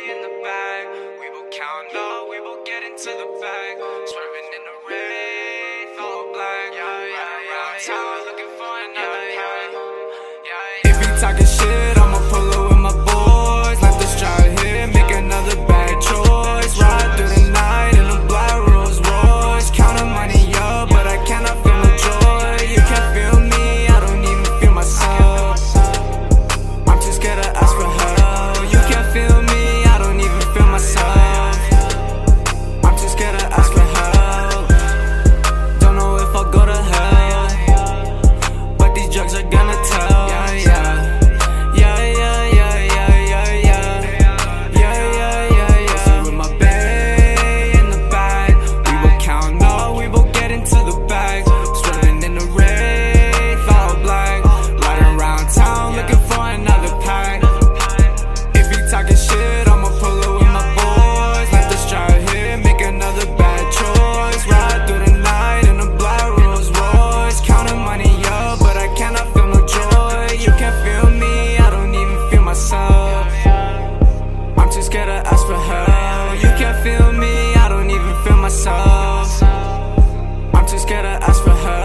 money in the bag. We will count low, we will get into the bag. Swerving in the rain, full black. Yeah, yeah, yeah, looking for another yeah, yeah. If you talking got eyes for her.